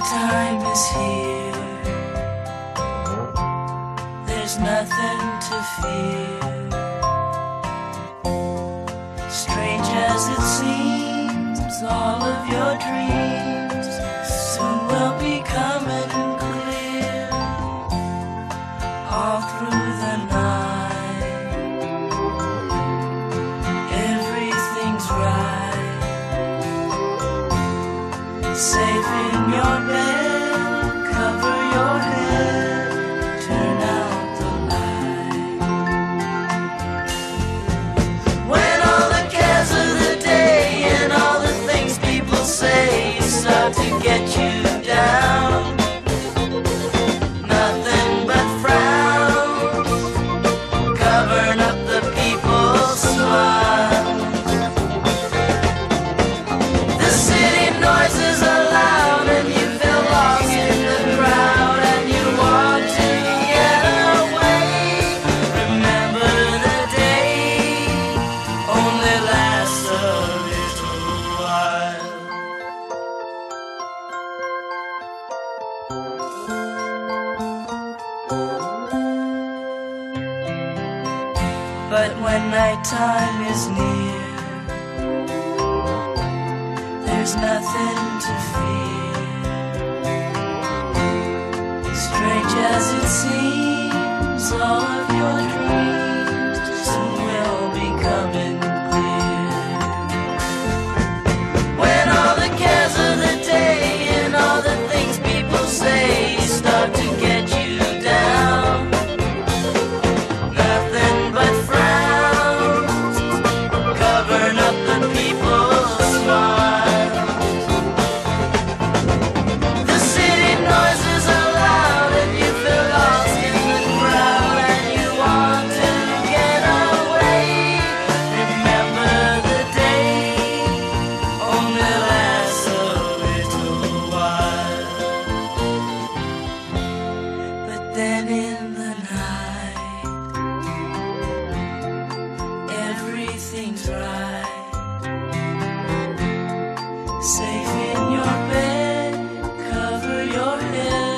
time is here. There's nothing to fear. Strange as it seems, all Safe in your bed, cover your head, turn out the light. When all the cares of the day and all the things people say start to get you But when nighttime is near, there's nothing to fear. Strange as it seems, all of your dreams your head.